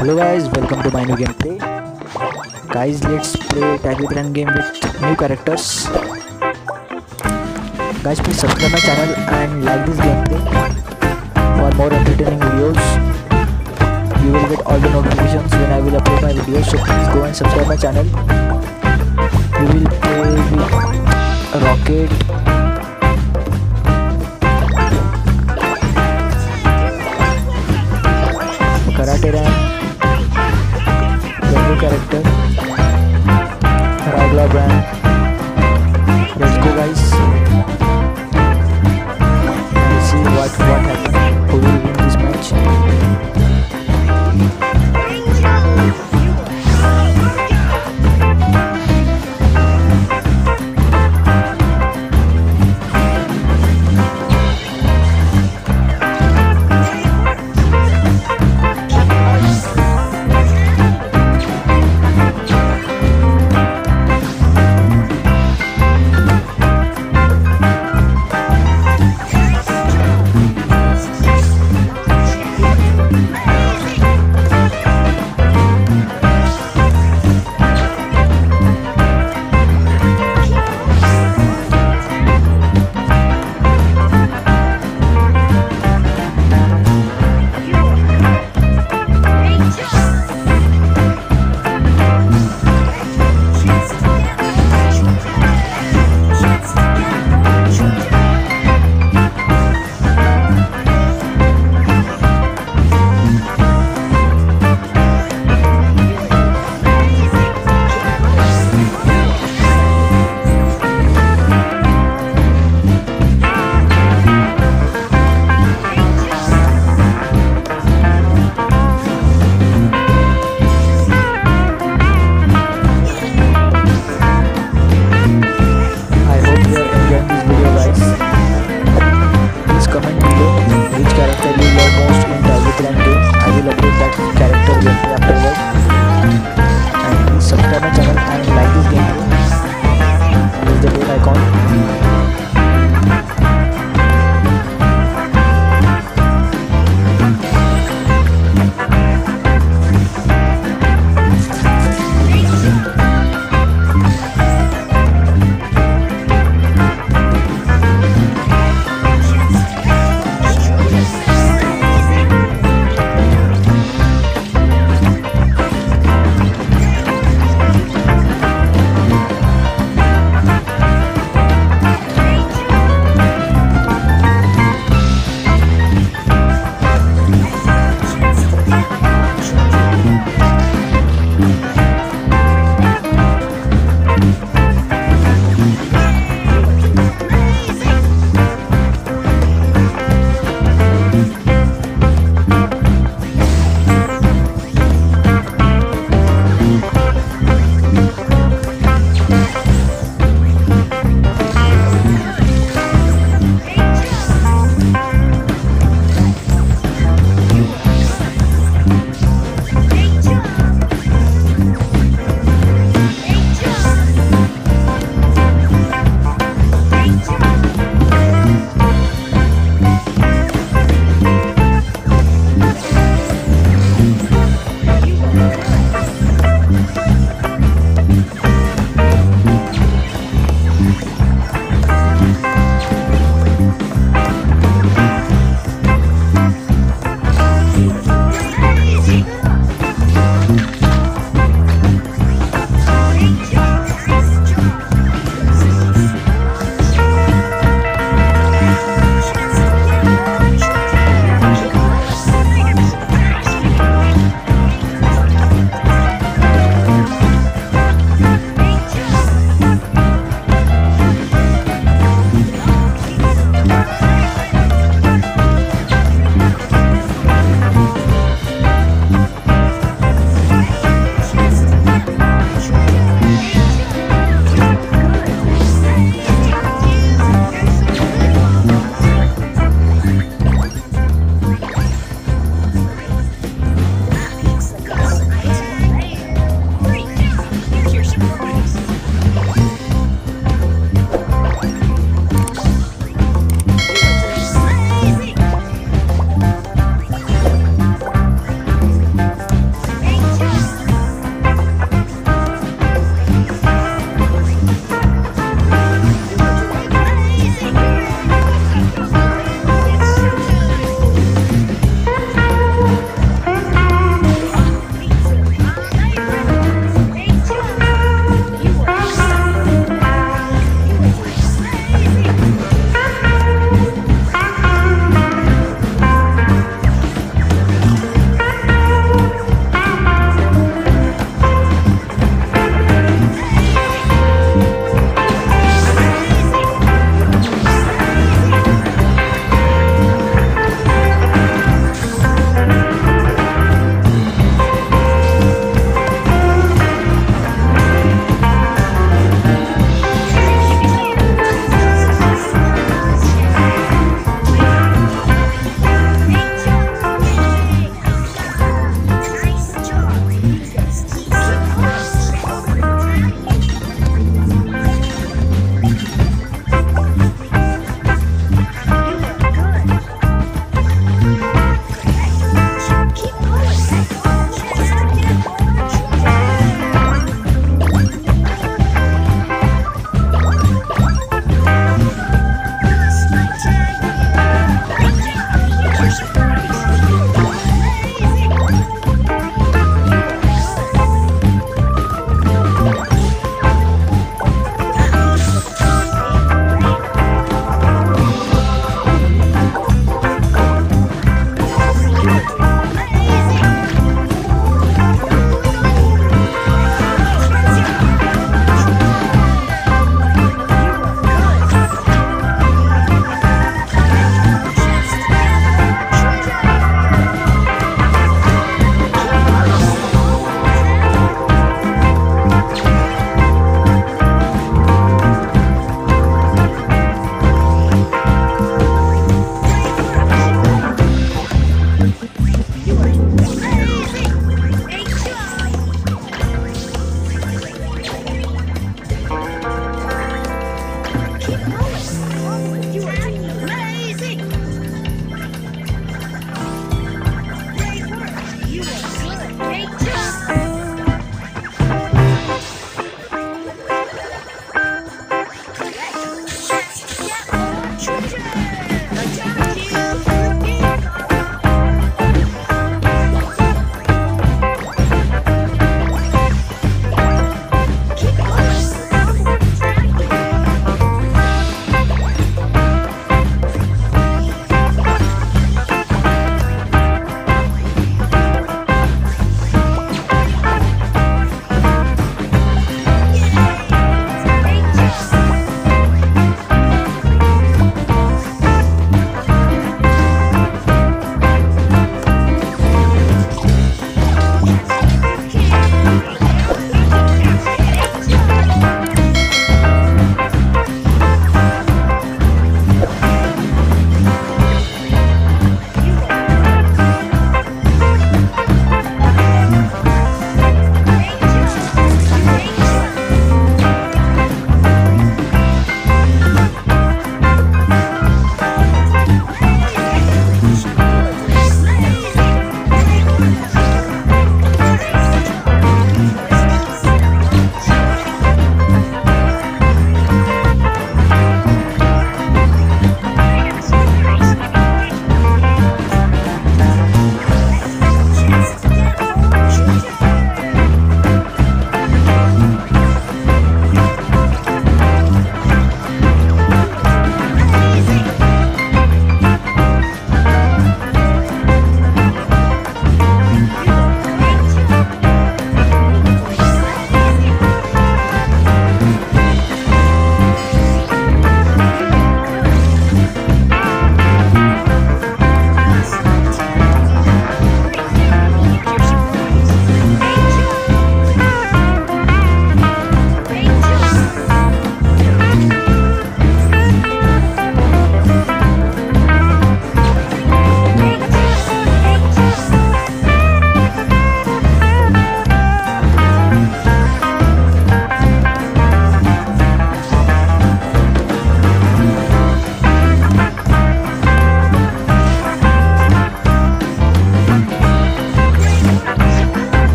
Hello guys, welcome to my new gameplay. Guys, let's play tag with run game with new characters. Guys, please subscribe my channel and like this gameplay for more entertaining videos. You will get all the notifications when I will upload my videos, so please go and subscribe my channel. We will play with Rocket. Karate Ram, character रागला band